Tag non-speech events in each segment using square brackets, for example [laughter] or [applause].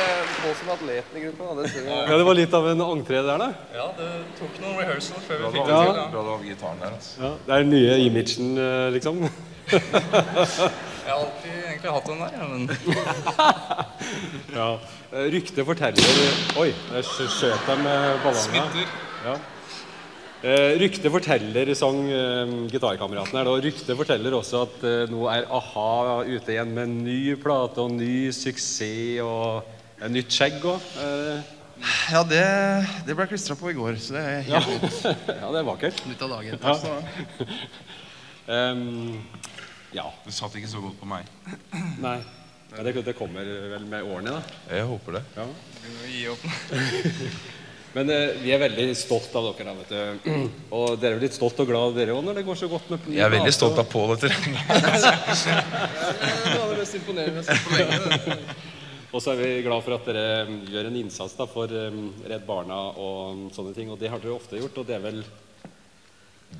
Som eh, som er atleten i gruppa. Det ser. Ja, det var litt av en entré der, da. Ja, det tok noen rehearsal før vi fikk det Ja. til. bra du gitaren der, altså. Ja, det er den nye imagen, eh, liksom. [laughs] Jeg har alltid egentlig hatt den der, ja, men [laughs] Ja. Eh, Ryktet forteller Oi, der skj- skjøt jeg med ballongen. smitter. Ja. Eh, ryktet forteller, sang eh, gitarkameraten her, da. Ryktet forteller også at eh, nå er a-ha ute igjen med en ny plate og ny suksess og et nytt skjegg òg. Eh, Ja, det, det ble klistra på i går, så det er helt helt [laughs] ja, det er vakkert. Nytt av dagen. Ja. [laughs] Em, ja. Det satt ikke så godt på meg. [clears throat] Nei. Ja, det, det kommer vel med årene, da. Jeg håper det. Ja. [laughs] Men eh, vi er veldig stolt av dere. da, vet du. [clears throat] Og dere er litt stolt og glad av dere òg når det går så godt med Jeg er veldig stolt av Pål etter Det var det mest imponerende jeg har sett på lenge. Og så er vi glad for at dere mm, gjør en innsats da, for um, Redd Barna og sånne ting. Og det har dere ofte gjort, og det er vel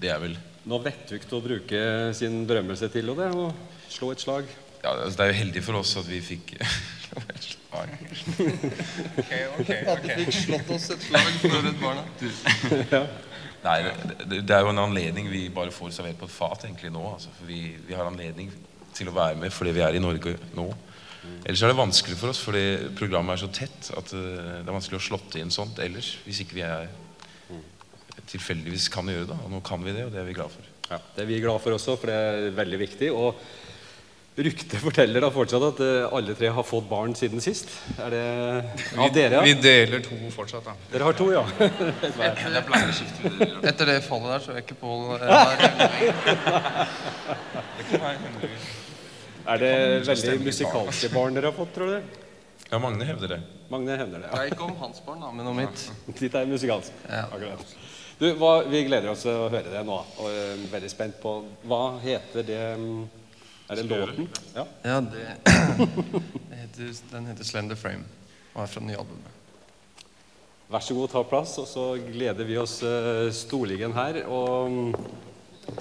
Det er vel noe vettugt å bruke sin berømmelse til, og det og slå et slag. Ja, altså, det er jo heldig for oss at vi fikk [laughs] At vi fikk slått oss et slag for Redd Barna. [laughs] Nei, det, det er jo en anledning vi bare får servert på et fat egentlig nå. Altså, for vi, vi har anledning til å være med fordi vi er i Norge nå. Ellers er det vanskelig for oss fordi programmet er så tett at eh, det er vanskelig å slåtte inn sånt ellers. Hvis ikke vi er tilfeldigvis kan gjøre det. Og nå kan vi det, og det er vi glad for. Ja, Det er vi glad for også, for det er veldig viktig. Og ryktet forteller da fortsatt at eh, alle tre har fått barn siden sist. Er det av dere? Vi deler to fortsatt, da. Dere har to, ja. [laughs] Skifte det. Etter det fallet der så er ikke Pål eh, [laughs] her. Er det veldig musikalske barn dere har fått, tror du? Ja, Magne hevder det. Magne hevner det. Det er ikke om hans barn, da, men om mitt. [laughs] Ditt er musikalsk. Ja. Akkurat. Du, hva, vi gleder oss til å høre det nå, og er veldig spent på Hva heter det mm, Er det låten? Ja. Ja, det, [clears throat] det heter, Den heter Slender Frame og er fra det nye albumet. Vær så god, ta plass, og så gleder vi oss uh, storligen her. Og mm,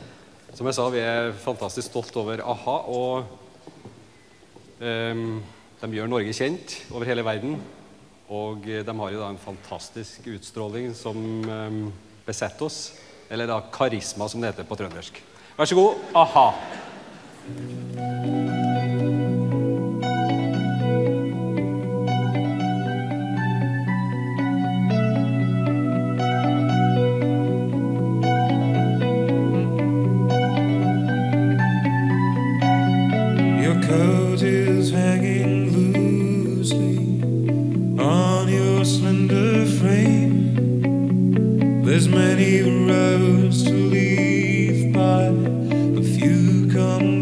som jeg sa, vi er fantastisk stolt over a-ha. Og de gjør Norge kjent over hele verden. Og eh, de har jo da en fantastisk utstråling som em, besetter oss. Eller da karisma, som det heter på trøndersk. Vær så god, a-ha.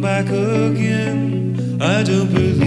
Back again. I don't believe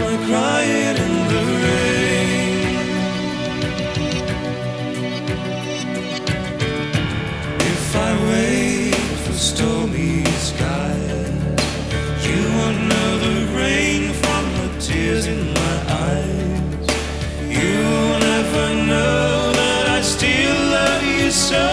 I crying in the rain? If I wait for stormy skies, you will know the rain from the tears in my eyes. You will never know that I still love you so.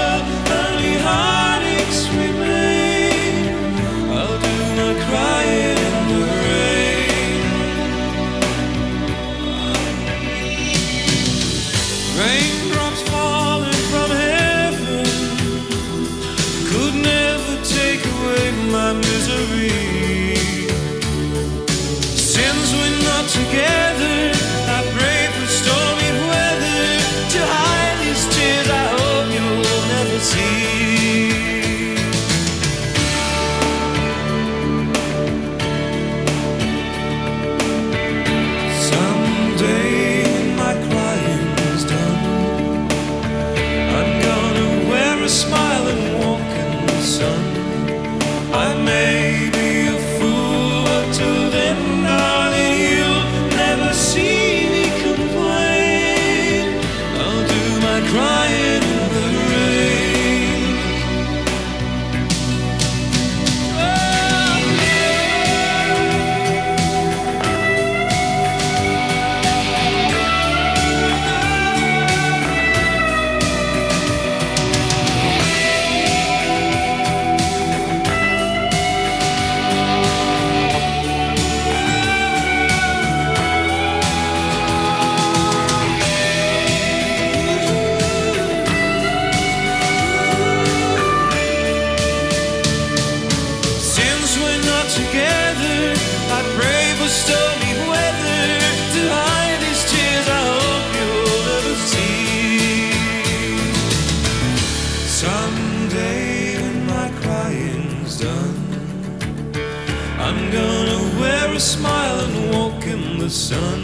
Smile and walk in the sun.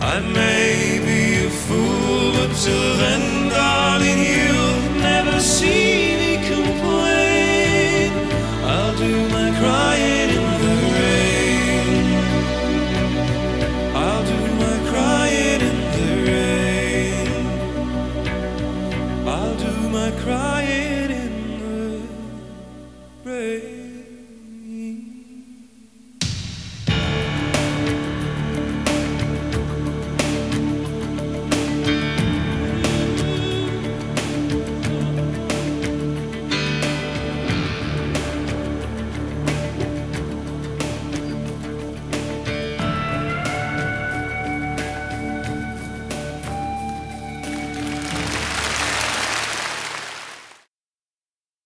I may be a fool, but till then, darling, you